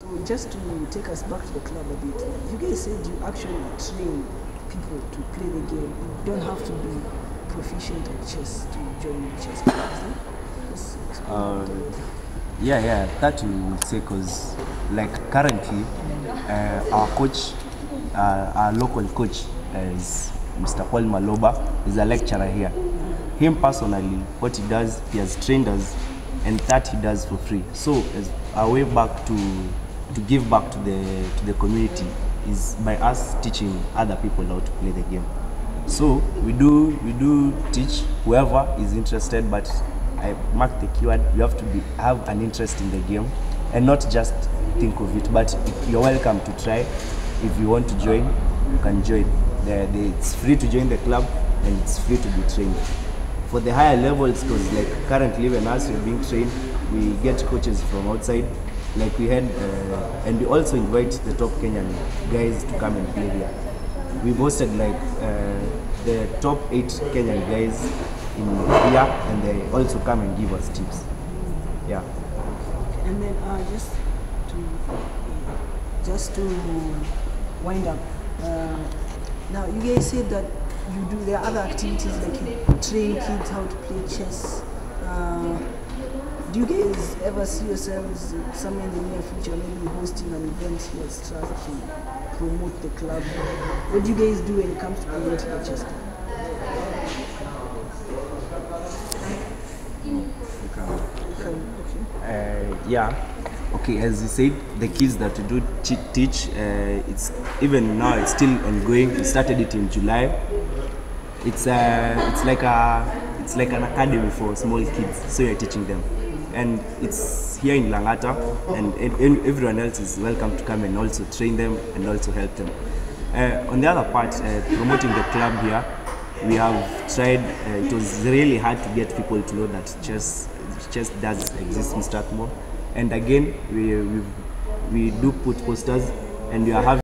So just to take us back to the club a bit, you guys said you actually train people to play the game. You don't have to be proficient at chess to join the chess club. a. Yeah, yeah, that we would say because, like, currently, uh, our coach, uh, our local coach, is Mr. Paul Maloba, he's a lecturer here. Him personally, what he does, he has trained us, and that he does for free. So, as our way back to to give back to the to the community is by us teaching other people how to play the game. So we do we do teach whoever is interested, but I mark the keyword. You have to be have an interest in the game, and not just think of it. But you're welcome to try. If you want to join, you can join. The, the, it's free to join the club, and it's free to be trained. For the higher levels, because like currently when us we're being trained, we get coaches from outside. Like we had, uh, and we also invite the top Kenyan guys to come and play here. We've hosted like uh, the top eight Kenyan guys in here, and they also come and give us tips. Yeah. And then uh, just to just to wind up. Uh, now you guys said that you do there are other activities like you train kids how to play chess. Do you guys ever see yourselves somewhere in the near future maybe hosting an event here at Strath to promote the club? What do you guys do when it comes to promoting? Okay. Uh, yeah. Okay, as you said, the kids that we do teach, uh, it's even now it's still ongoing. We started it in July. It's uh, it's like a it's like an academy for small kids. So you're teaching them, and it's here in Langata, and, and, everyone else is welcome to come and also train them and also help them. Uh, on the other part, uh, promoting the club here, we have tried. Uh, it was really hard to get people to know that chess chess does exist in Strathmore. And again, we we, we do put posters, and we are having.